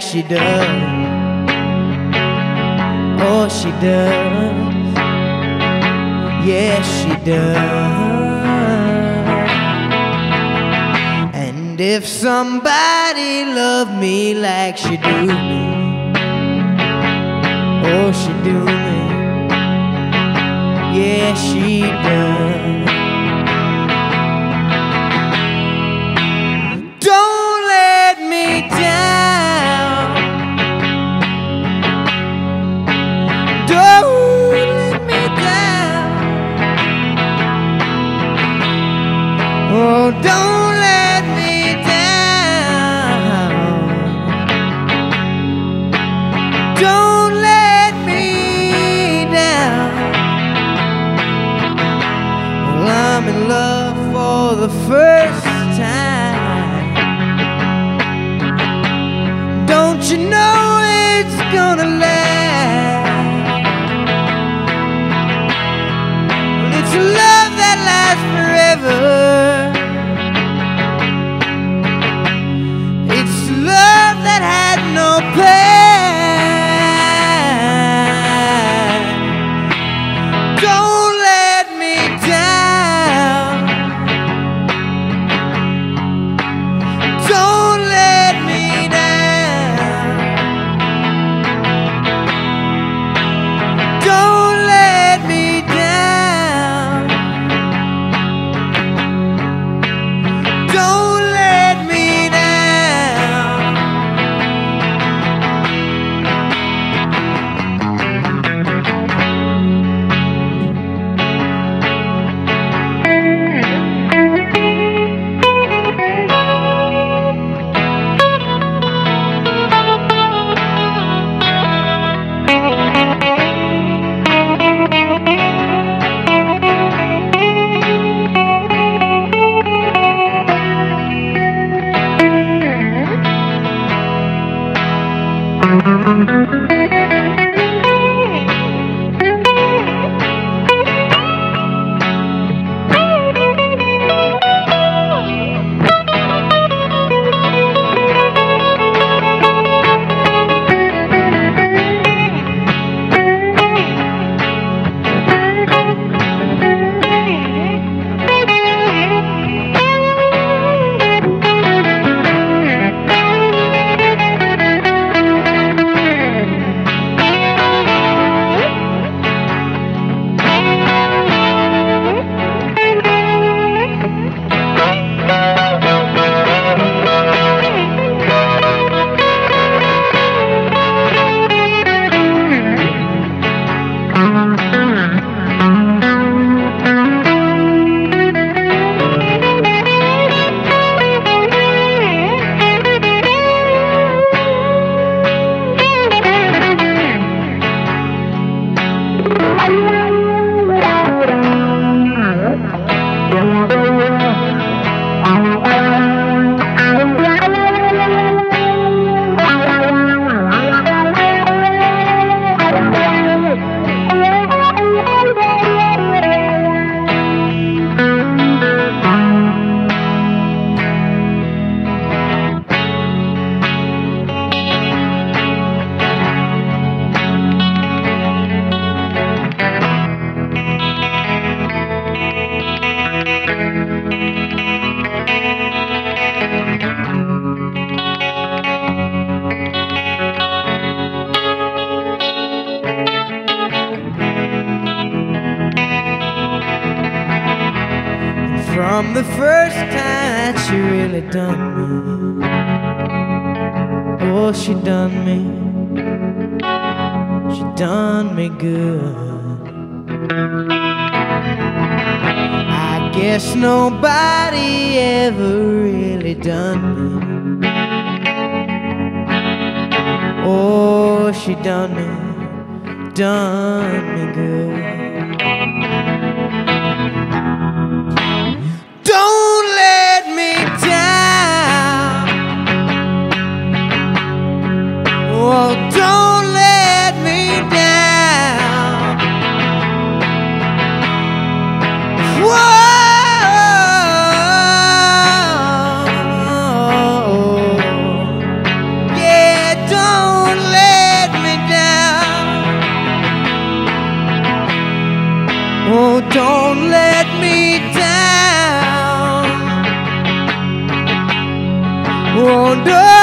like she does. Oh, she does. Yes, yeah, she does. And if somebody loved me like she do me, oh, she do me. Yes, yeah, she does. for the first time. Don't you know it's gonna last? From the first time she really done me. Oh, she done me. She done me good. I guess nobody ever really done me. Oh, she done me Done me good. Me down. Oh, don't